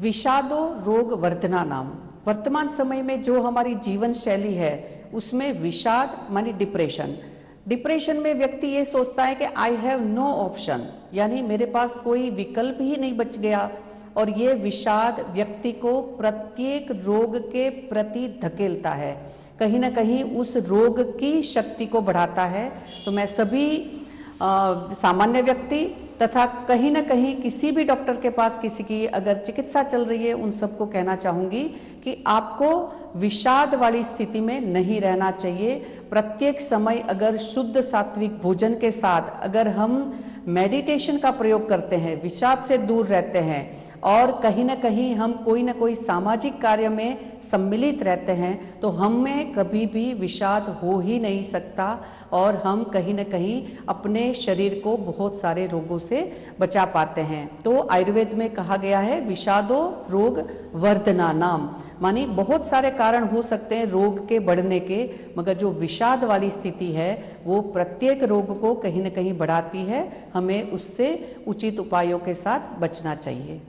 विषादो रोग वर्धना नाम वर्तमान समय में जो हमारी जीवन शैली है उसमें विषाद मानी डिप्रेशन डिप्रेशन में व्यक्ति ये सोचता है कि आई हैव नो ऑप्शन यानी मेरे पास कोई विकल्प ही नहीं बच गया और ये विषाद व्यक्ति को प्रत्येक रोग के प्रति धकेलता है। कहीं ना कहीं उस रोग की शक्ति को बढ़ाता है। तो मैं सभी आ, सामान्य व्यक्ति तथा कहीं ना कहीं किसी भी डॉक्टर के पास किसी की अगर चिकित्सा चल रही है, उन सबको कहना चाहूँगी कि आपको विषाद वाली स्थिति में नहीं रहना चाहिए। प्रत्येक समय अगर शुद्ध सात्विक भोजन के साथ अगर हम मेडिटेशन का प्रयोग करते हैं, विषाद से दूर रहते हैं और कहीं ना कहीं हम कोई ना कोई सामाजिक कार्य में सम्मिलित रहते हैं तो हमें कभी भी विषाद हो ही नहीं सकता और हम कहीं ना कहीं अपने शरीर को बहुत सारे रोगों से बचा पाते हैं। तो आयुर्वेद में कहा गया है, विषादो रोग वर्धना नाम। मानी बहुत सारे कारण हो सकते हैं रोग के बढ़ने के, मगर जो विषाद वाली स्थिति है, वो प्रत्येक रोग को कहीं ना कहीं बढ़ाती है। हमें उससे उचित उपायों के साथ बचना चाहिए।